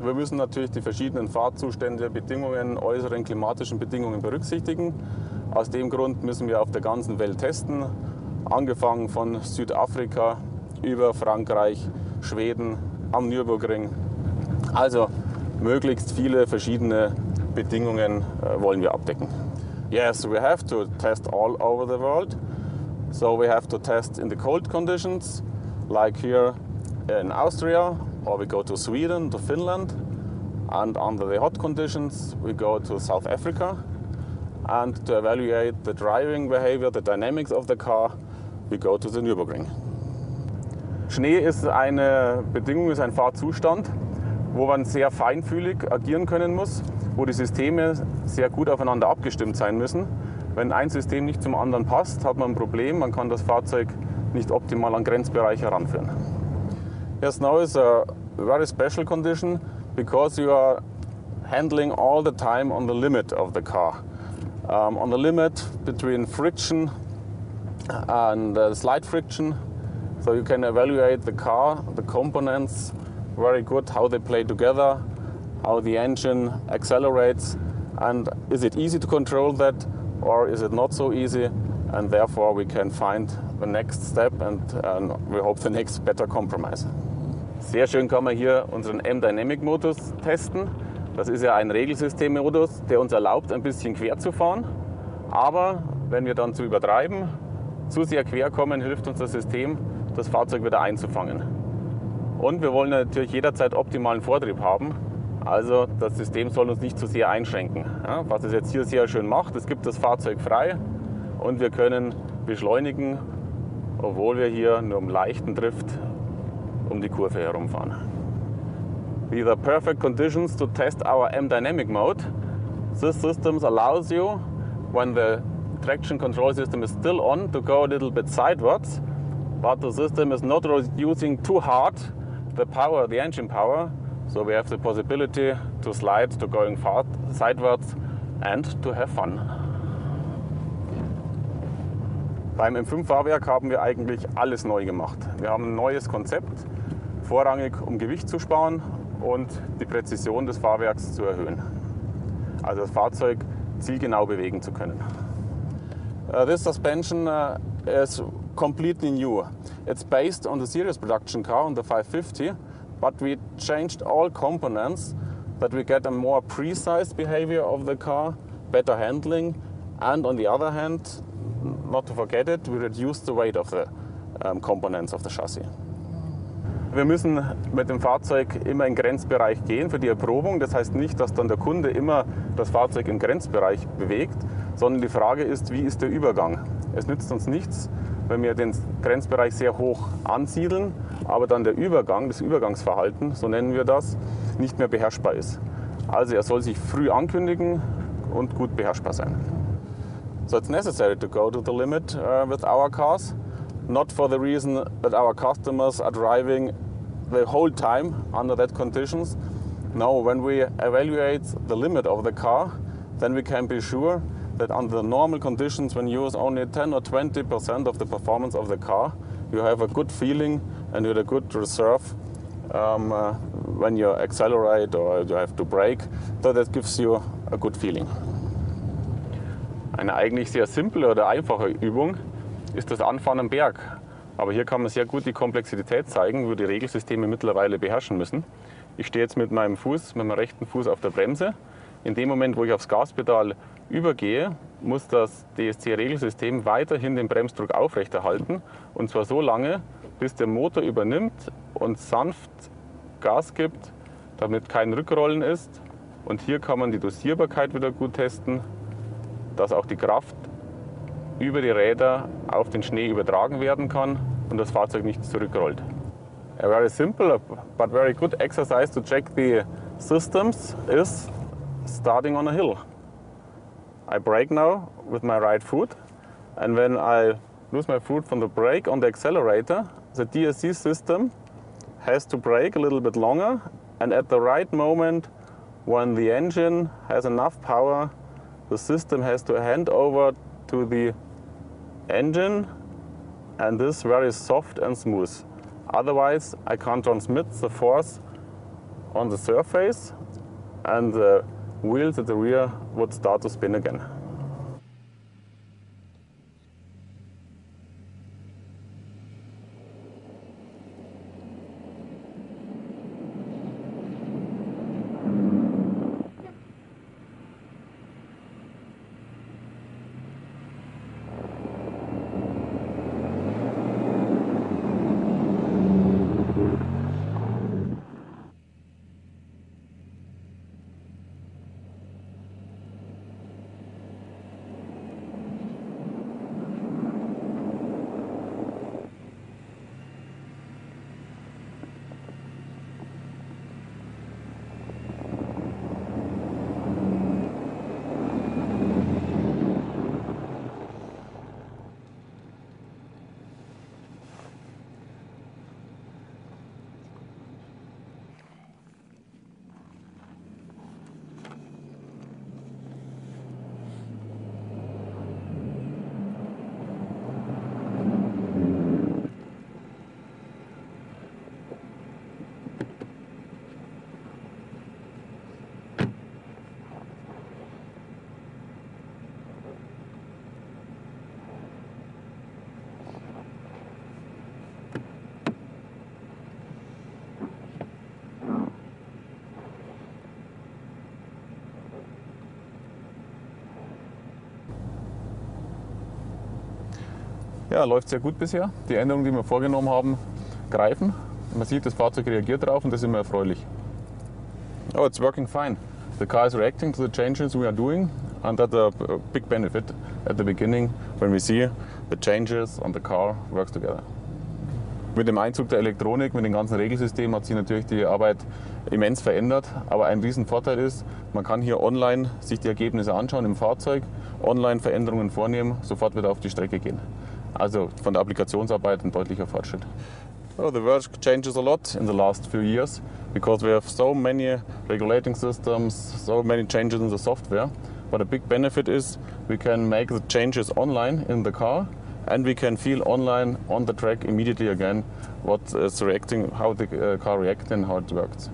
Wir müssen natürlich die verschiedenen Fahrzustände, Bedingungen, äußeren klimatischen Bedingungen berücksichtigen. Aus dem Grund müssen wir auf der ganzen Welt testen, angefangen von Südafrika über Frankreich, Schweden, am Nürburgring. Also möglichst viele verschiedene Bedingungen äh, wollen wir abdecken. Yes, we have to test all over the world. So we have to test in the cold conditions, like here in Austria, or we go to Sweden, to Finland. And under the hot conditions, we go to South Africa. And to evaluate the driving behavior, the dynamics of the car, we go to the Nürburgring. Schnee ist eine Bedingung, ist ein Fahrzustand, wo man sehr feinfühlig agieren können muss, wo die Systeme sehr gut aufeinander abgestimmt sein müssen. Wenn ein System nicht zum anderen passt, hat man ein Problem, man kann das Fahrzeug nicht optimal an Grenzbereiche heranführen. Yes, now is a very special condition because you are handling all the time on the limit of the car. Um, on the limit between friction and uh, slight friction, so you can evaluate the car, the components, very good, how they play together, how the engine accelerates, and is it easy to control that or is it not so easy? And therefore we can find the next step and, and we hope the next better compromise. Sehr schön kann man hier unseren M-Dynamic-Modus testen. Das ist ja ein Regelsystemmodus, der uns erlaubt, ein bisschen quer zu fahren. Aber wenn wir dann zu übertreiben, zu sehr quer kommen, hilft uns das System, das Fahrzeug wieder einzufangen. Und wir wollen natürlich jederzeit optimalen Vortrieb haben. Also das System soll uns nicht zu sehr einschränken. Ja, was es jetzt hier sehr schön macht, es gibt das Fahrzeug frei und wir können beschleunigen, obwohl wir hier nur im leichten Drift um die Kurve herumfahren. These are perfect conditions to test our M-Dynamic mode. This system allows you, when the traction control system is still on, to go a little bit sidewards, but the system is not reducing too hard the power, the engine power, so we have the possibility to slide to going far sidewards and to have fun. Beim M5-Fahrwerk haben wir eigentlich alles neu gemacht. Wir haben ein neues Konzept, vorrangig um Gewicht zu sparen und die Präzision des Fahrwerks zu erhöhen. Also das Fahrzeug zielgenau bewegen zu können. Uh, this suspension uh, is completely new. It's based on the series production car, on the 550, but we changed all components that we get a more precise behavior of the car, better handling, and on the other hand, not to forget it, we reduced the weight of the um, components of the chassis. Wir müssen mit dem Fahrzeug immer in Grenzbereich gehen für die Erprobung. Das heißt nicht, dass dann der Kunde immer das Fahrzeug im Grenzbereich bewegt, sondern die Frage ist, wie ist der Übergang? Es nützt uns nichts, wenn wir den Grenzbereich sehr hoch ansiedeln, aber dann der Übergang, das Übergangsverhalten, so nennen wir das, nicht mehr beherrschbar ist. Also er soll sich früh ankündigen und gut beherrschbar sein. So it's necessary to go to the limit uh, with our cars, not for the reason that our customers are driving the whole time under that conditions. No, when we evaluate the limit of the car, then we can be sure that under the normal conditions, when you use only 10 or 20 percent of the performance of the car, you have a good feeling and you have a good reserve um, uh, when you accelerate or you have to brake. So that gives you a good feeling. Eine eigentlich sehr simple oder einfache Übung ist das Anfahren am Berg. Aber hier kann man sehr gut die Komplexität zeigen, wo die Regelsysteme mittlerweile beherrschen müssen. Ich stehe jetzt mit meinem Fuß, mit meinem rechten Fuß auf der Bremse. In dem Moment, wo ich aufs Gaspedal übergehe, muss das DSC-Regelsystem weiterhin den Bremsdruck aufrechterhalten. Und zwar so lange, bis der Motor übernimmt und sanft Gas gibt, damit kein Rückrollen ist. Und hier kann man die Dosierbarkeit wieder gut testen, dass auch die Kraft über die Räder auf den Schnee übertragen werden kann und das Fahrzeug nicht zurückrollt. A very simple but very good exercise to check the systems is starting on a hill. I brake now with my right foot and when I lose my foot from the brake on the accelerator, the DSC system has to brake a little bit longer and at the right moment when the engine has enough power, the system has to hand over to the engine and this very soft and smooth. Otherwise I can't transmit the force on the surface and the wheels at the rear would start to spin again. Ja, läuft sehr gut bisher. Die Änderungen, die wir vorgenommen haben, greifen. Man sieht, das Fahrzeug reagiert darauf und das ist immer erfreulich. Oh, it's working fine. The car is reacting to the changes we are doing and that's a big benefit at the beginning when we see the changes on the car works together. Mit dem Einzug der Elektronik, mit dem ganzen Regelsystem hat sich natürlich die Arbeit immens verändert. Aber ein Riesenvorteil ist, man kann hier online sich die Ergebnisse anschauen im Fahrzeug, online Veränderungen vornehmen, sofort wieder auf die Strecke gehen. Also von der Applikationsarbeit ein deutlicher Fortschritt. Well, the world changes a lot in the last few years because we have so many regulating systems, so many changes in the software. But a big benefit is we can make the changes online in the car and we can feel online on the track immediately again what is reacting, how the uh, car reacts and how it works.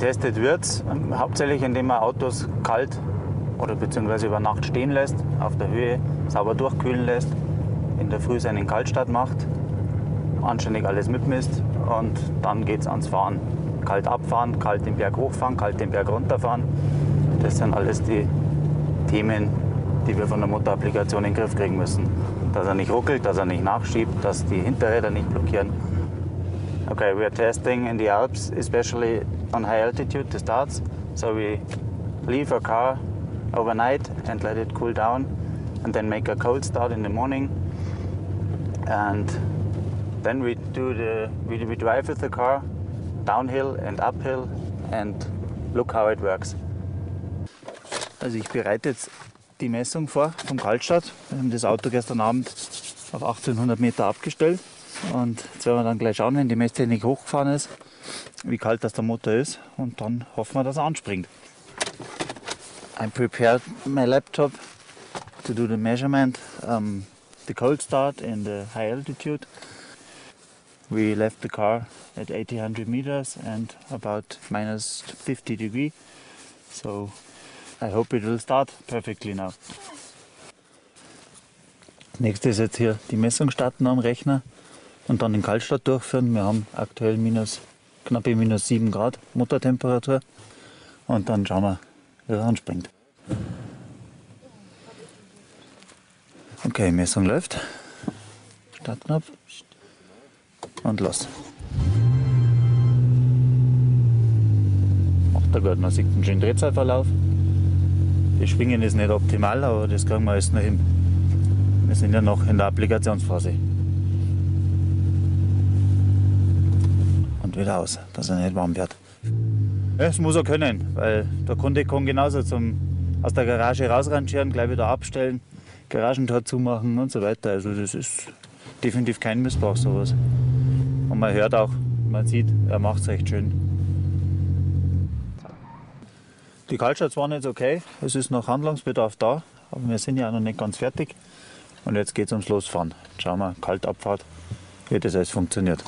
Getestet wird ähm, hauptsächlich, indem man Autos kalt oder beziehungsweise über Nacht stehen lässt, auf der Höhe sauber durchkühlen lässt, in der Früh seinen Kaltstart macht, anständig alles mitmisst und dann geht es ans Fahren. Kalt abfahren, kalt den Berg hochfahren, kalt den Berg runterfahren. Das sind alles die Themen, die wir von der Motorapplikation in den Griff kriegen müssen. Dass er nicht ruckelt, dass er nicht nachschiebt, dass die Hinterräder nicht blockieren. Okay, we are testing in the Alps, especially on high altitude, the starts. So we leave our car overnight and let it cool down and then make a cold start in the morning. And then we do the we, we drive with the car downhill and uphill and look how it works. Also ich bereite jetzt die Messung vor vom Kaltstart. Wir haben das Auto gestern Abend auf 1800 Meter abgestellt. Und jetzt werden wir dann gleich schauen, wenn die Messtechnik hochgefahren ist, wie kalt das der Motor ist und dann hoffen wir, dass er anspringt. I prepared my laptop to do the measurement, um, the cold start in the high altitude. We left the car at 800 meters and about minus 50 degree. So I hope it will start perfectly now. Das nächste ist jetzt hier die Messung starten am Rechner und dann in Kaltstadt durchführen. Wir haben aktuell minus, knappe minus 7 Grad Muttertemperatur und dann schauen wir, wie er anspringt. Okay, Messung läuft. Startknopf und los. Ach, da gut, man sieht einen schönen Drehzahlverlauf. Das Schwingen ist nicht optimal, aber das kriegen wir alles noch hin. Wir sind ja noch in der Applikationsphase. Wieder aus, dass er nicht warm wird. Das muss er können, weil der Kunde kann genauso zum, aus der Garage rausrangieren, gleich wieder abstellen, Garagentor zumachen und so weiter. Also das ist definitiv kein Missbrauch sowas. Und man hört auch, man sieht, er macht es recht schön. Die Kaltstadt war nicht okay, es ist noch Handlungsbedarf da, aber wir sind ja auch noch nicht ganz fertig. Und jetzt geht es ums Losfahren. Schauen wir, Kaltabfahrt, wie das alles funktioniert.